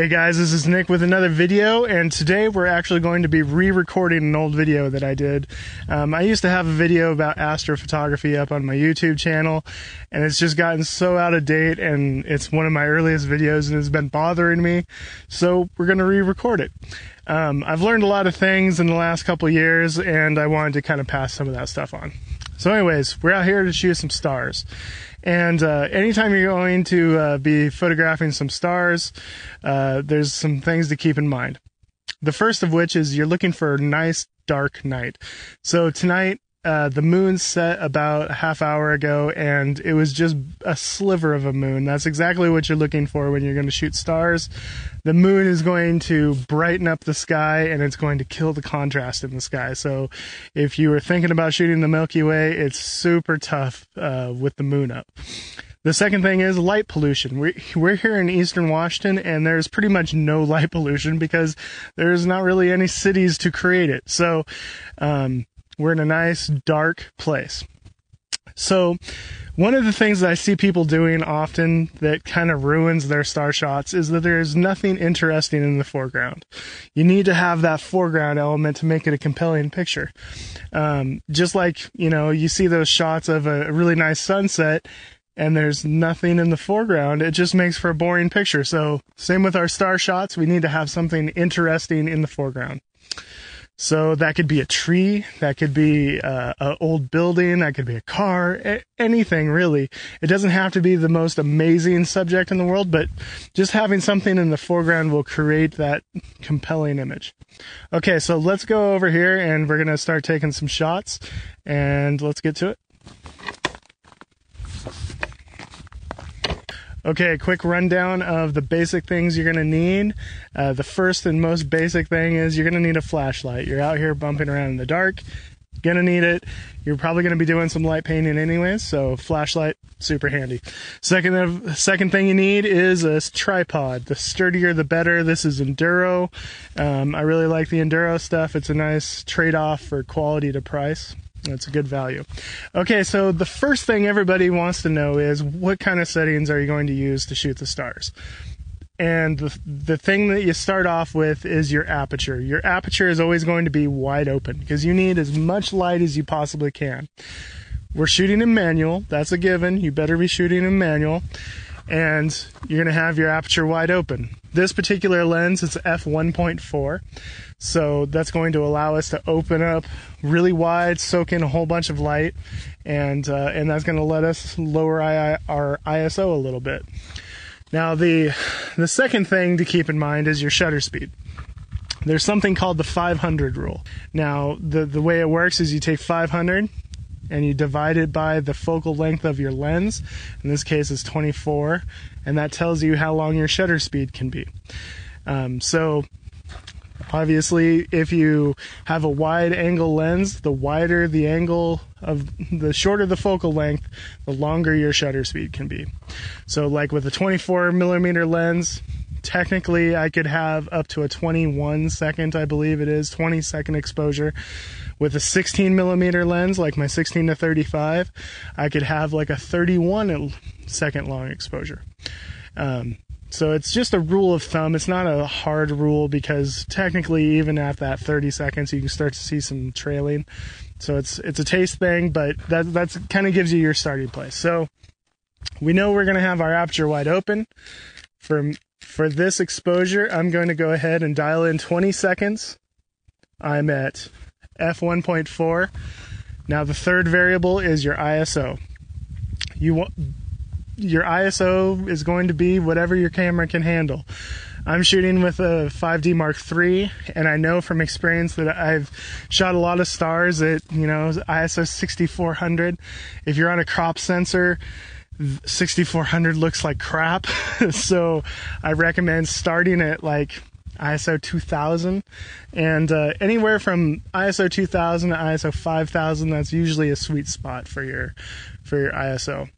Hey guys, this is Nick with another video, and today we're actually going to be re-recording an old video that I did. Um, I used to have a video about astrophotography up on my YouTube channel, and it's just gotten so out of date, and it's one of my earliest videos, and it's been bothering me, so we're going to re-record it. Um, I've learned a lot of things in the last couple years, and I wanted to kind of pass some of that stuff on. So, anyways, we're out here to shoot some stars. And uh, anytime you're going to uh, be photographing some stars, uh, there's some things to keep in mind. The first of which is you're looking for a nice dark night. So tonight uh, the moon set about a half hour ago and it was just a sliver of a moon. That's exactly what you're looking for when you're going to shoot stars. The moon is going to brighten up the sky and it's going to kill the contrast in the sky. So if you were thinking about shooting the Milky Way, it's super tough uh, with the moon up. The second thing is light pollution. We're, we're here in eastern Washington and there's pretty much no light pollution because there's not really any cities to create it. So, um, we're in a nice dark place. So, one of the things that I see people doing often that kind of ruins their star shots is that there's nothing interesting in the foreground. You need to have that foreground element to make it a compelling picture. Um, just like, you know, you see those shots of a really nice sunset and there's nothing in the foreground, it just makes for a boring picture. So, same with our star shots, we need to have something interesting in the foreground. So that could be a tree, that could be uh, an old building, that could be a car, a- anything really. It doesn't have to be the most amazing subject in the world, but just having something in the foreground will create that compelling image. Okay, so let's go over here and we're to start taking some shots and let's get to it. Okay, quick rundown of the basic things you're going to need. Uh, the first and most basic thing is you're going to need a flashlight. You're out here bumping around in the dark. Gonna need it. You're probably gonna be doing some light painting anyways, so flashlight super handy. Second of second thing you need is a tripod. The sturdier the better. This is Induro. Um, I really like the Induro stuff. It's a nice trade off for quality to price. That's a good value. Okay, so the first thing everybody wants to know is what kind of settings are you going to use to shoot the stars? And the, the thing that you start off with is your aperture. Your aperture is always going to be wide open because you need as much light as you possibly can. We're shooting in manual, that's a given. You better be shooting in manual. And you're going to have your aperture wide open. This particular lens is f1.4. So that's going to allow us to open up really wide, soak in a whole bunch of light, and uh, and that's going to let us lower our ISO a little bit. Now the the second thing to keep in mind is your shutter speed. There's something called the 500 rule. Now the the way it works is you take 500 and you divide it by the focal length of your lens. In this case, is 24, and that tells you how long your shutter speed can be. Um, so Obviously, if you have a wide angle lens, the wider the angle of the shorter the focal length, the longer your shutter speed can be. So, like with a 24 millimeter lens, technically I could have up to a 21 second, I believe it is, 20 second exposure. With a 16 millimeter lens, like my 16 to 35, I could have like a 31 second long exposure. Um, so it's just a rule of thumb. It's not a hard rule because technically, even at that 30 seconds, you can start to see some trailing. So it's it's a taste thing, but that that's kind of gives you your starting place. So we know we're going to have our aperture wide open. For for this exposure, I'm going to go ahead and dial in 20 seconds. I'm at f1.4. Now the third variable is your ISO. You want your ISO is going to be whatever your camera can handle. I'm shooting with a 5D Mark III, and I know from experience that I've shot a lot of stars at, you know, ISO 6400. If you're on a crop sensor, 6400 looks like crap. so I recommend starting at like ISO 2000 and uh, anywhere from ISO 2000 to ISO 5000 that's usually a sweet spot for your for your ISO.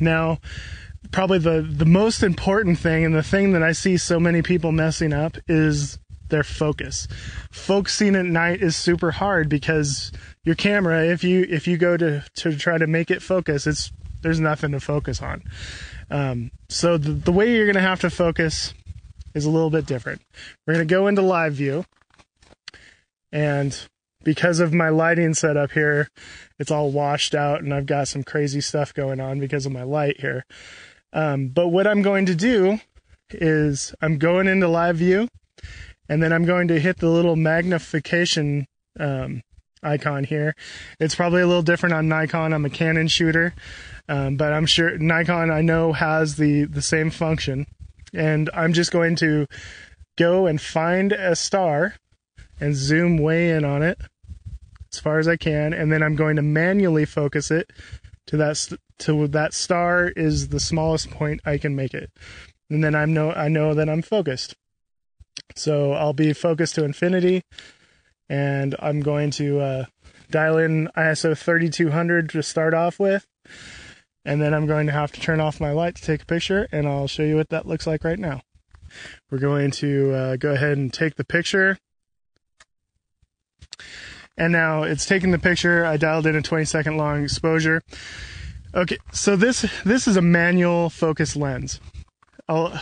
Now, probably the, the most important thing and the thing that I see so many people messing up is their focus. Focusing at night is super hard because your camera, if you if you go to to try to make it focus, it's there's nothing to focus on. Um, so the, the way you're gonna have to focus is a little bit different. We're going to go into live view. And because of my lighting setup here, it's all washed out and I've got some crazy stuff going on because of my light here. Um, but what I'm going to do is I'm going into live view and then I'm going to hit the little magnification um, icon here. It's probably a little different on Nikon. I'm a Canon shooter, um, but I'm sure Nikon I know has the the same function. And I'm just going to go and find a star and zoom way in on it as far as I can, and then I'm going to manually focus it to that to that star is the smallest point I can make it, and then I'm know I know that I'm focused. So I'll be focused to infinity, and I'm going to uh, dial in ISO 3200 to start off with, and then I'm going to have to turn off my light to take a picture, and I'll show you what that looks like right now. We're going to uh, go ahead and take the picture. And now it's taking the picture. I dialed in a 20 second long exposure. Okay, so this this is a manual focus lens. I'll,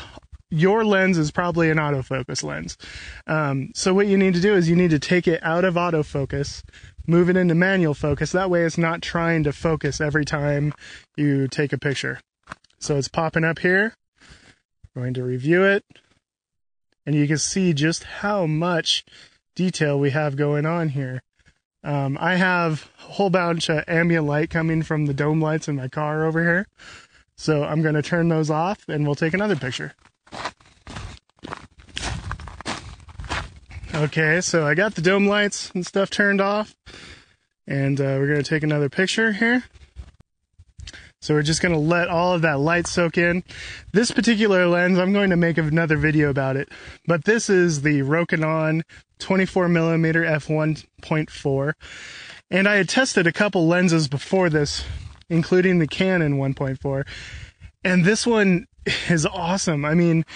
your lens is probably an autofocus lens. Um, so what you need to do is you need to take it out of autofocus, move it into manual focus. That way it's not trying to focus every time you take a picture. So it's popping up here. Going to review it. And you can see just how much detail we have going on here. Um, I have a whole bunch of ambient light coming from the dome lights in my car over here. So I'm going to turn those off and we'll take another picture. Okay, so I got the dome lights and stuff turned off. And uh, we're going to take another picture here. So we're just going to let all of that light soak in. This particular lens, I'm going to make another video about it. But this is the Rokinon 24 millimeter f1.4. And I had tested a couple lenses before this, including the Canon 1.4. And this one is awesome. I mean,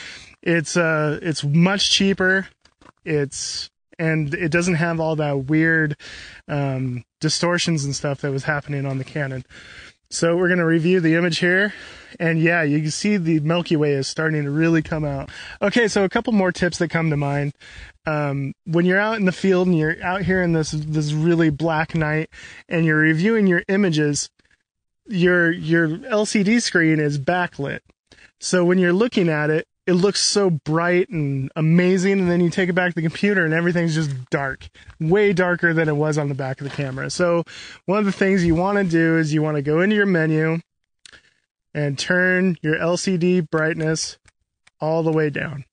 it's uh it's much cheaper. It's and it doesn't have all that weird um, distortions and stuff that was happening on the Canon. So we're going to review the image here. And yeah, you can see the Milky Way is starting to really come out. Okay, so a couple more tips that come to mind. Um, when you're out in the field and you're out here in this this really black night and you're reviewing your images, your your LCD screen is backlit. So when you're looking at it, it looks so bright and amazing and then you take it back to the computer and everything's just dark way darker than it was on the back of the camera. So one of the things you want to do is you want to go into your menu and turn your lcd brightness all the way down.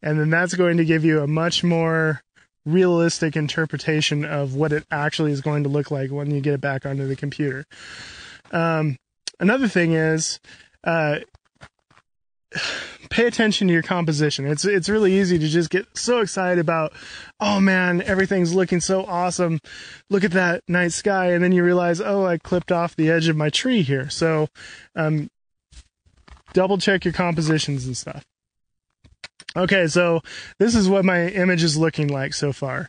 And then that's going to give you a much more realistic interpretation of what it actually is going to look like when you get it back onto the computer. Um, another thing is uh, pay attention to your composition. It's it's really easy to just get so excited about, oh man, everything's looking so awesome. Look at that night sky, and then you realize, oh, I clipped off the edge of my tree here. So, um, double check your compositions and stuff. Okay, so this is what my image is looking like so far.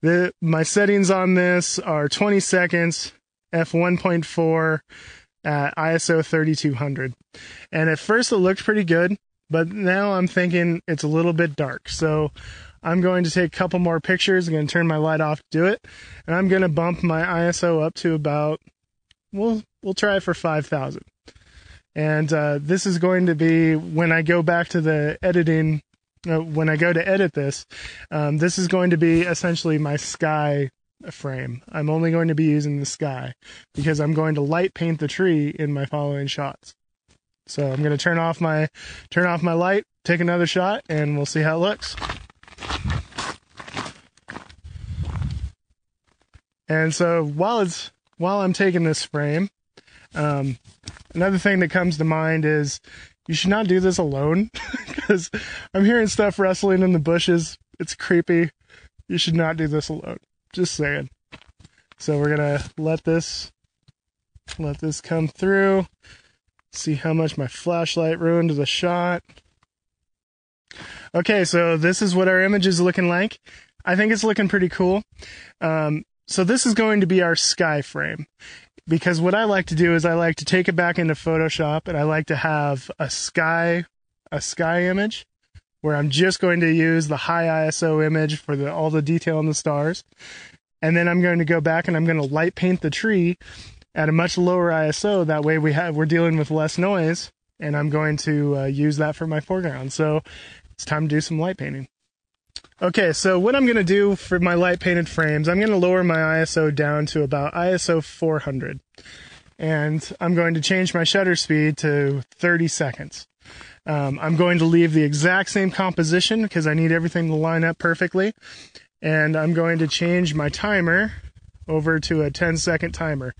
The my settings on this are 20 seconds, f 1.4 at ISO 3200. And at first it looked pretty good, but now I'm thinking it's a little bit dark. So I'm going to take a couple more pictures. I'm going to turn my light off to do it. And I'm going to bump my ISO up to about, we'll, we'll try for 5,000. And uh, this is going to be when I go back to the editing, uh, when I go to edit this, um, this is going to be essentially my sky frame. I'm only going to be using the sky because I'm going to light paint the tree in my following shots. So I'm going to turn off my turn off my light, take another shot, and we'll see how it looks. And so while it's while I'm taking this frame, um, another thing that comes to mind is you should not do this alone because I'm hearing stuff rustling in the bushes. It's creepy. You should not do this alone. Just saying. So we're gonna let this let this come through. See how much my flashlight ruined the shot. Okay, so this is what our image is looking like. I think it's looking pretty cool. Um, so this is going to be our sky frame. Because what I like to do is I like to take it back into Photoshop and I like to have a sky, a sky image where I'm just going to use the high ISO image for the, all the detail in the stars. And then I'm going to go back and I'm going to light paint the tree at a much lower ISO. That way we have, we're dealing with less noise and I'm going to uh, use that for my foreground. So it's time to do some light painting. Okay, so what I'm going to do for my light painted frames, I'm going to lower my ISO down to about ISO 400. And I'm going to change my shutter speed to 30 seconds. Um, I'm going to leave the exact same composition because I need everything to line up perfectly. And I'm going to change my timer over to a 10 second timer.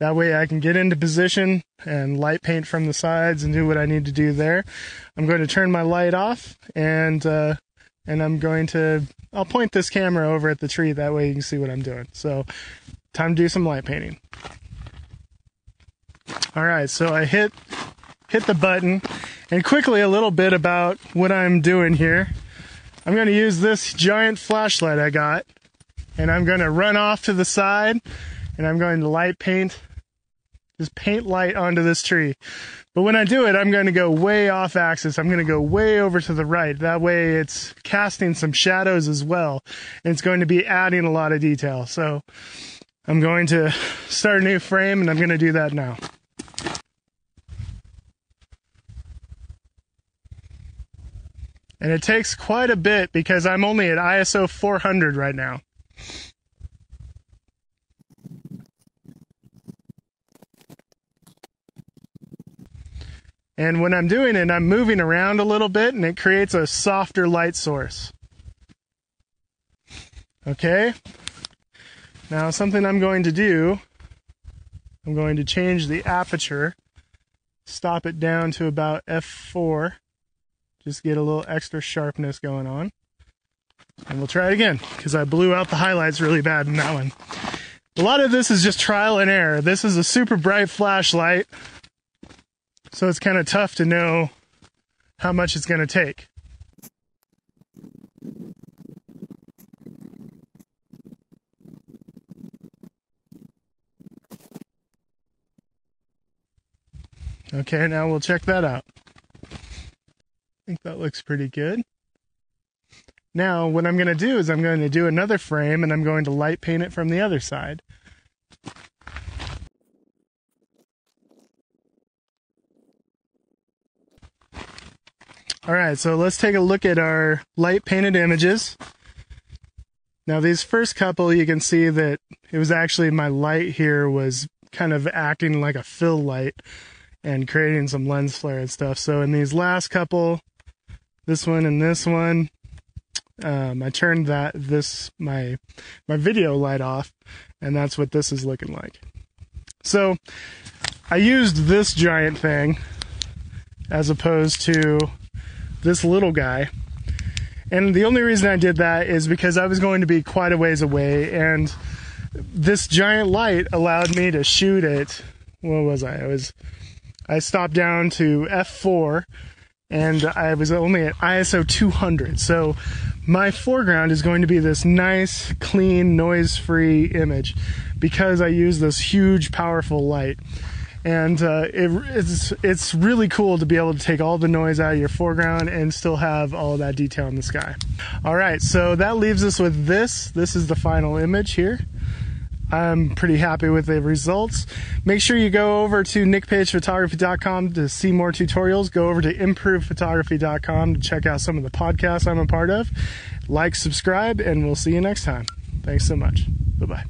That way I can get into position and light paint from the sides and do what I need to do there. I'm going to turn my light off and, uh, and I'm going to, I'll point this camera over at the tree. That way you can see what I'm doing. So time to do some light painting. All right. So I hit hit the button. And quickly, a little bit about what I'm doing here. I'm going to use this giant flashlight I got, and I'm going to run off to the side, and I'm going to light paint, just paint light onto this tree. But when I do it, I'm going to go way off axis. I'm going to go way over to the right. That way it's casting some shadows as well. And it's going to be adding a lot of detail. So I'm going to start a new frame and I'm going to do that now. And it takes quite a bit because I'm only at ISO 400 right now. And when I'm doing it, I'm moving around a little bit and it creates a softer light source. Okay. Now something I'm going to do, I'm going to change the aperture, stop it down to about f4 just get a little extra sharpness going on. And we'll try it again because I blew out the highlights really bad in that one. A lot of this is just trial and error. This is a super bright flashlight, so it's kind of tough to know how much it's going to take. Okay, now we'll check that out. That looks pretty good. Now, what I'm going to do is I'm going to do another frame and I'm going to light paint it from the other side. All right, so let's take a look at our light painted images. Now, these first couple, you can see that it was actually my light here was kind of acting like a fill light and creating some lens flare and stuff. So in these last couple, this one and this one. Um, I turned that this my my video light off, and that's what this is looking like. So I used this giant thing as opposed to this little guy. And the only reason I did that is because I was going to be quite a ways away, and this giant light allowed me to shoot it. What was I? I was I stopped down to f4 and I was only at ISO 200. So my foreground is going to be this nice, clean, noise free image because I use this huge, powerful light. And uh, it, it's it's really cool to be able to take all the noise out of your foreground and still have all that detail in the sky. All right, so that leaves us with this. This is the final image here. I'm pretty happy with the results. Make sure you go over to nickpagephotography.com to see more tutorials. Go over to improvephotography.com to check out some of the podcasts I'm a part of. Like, subscribe, and we'll see you next time. Thanks so much. Bye bye.